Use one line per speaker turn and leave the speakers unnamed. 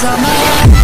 summer.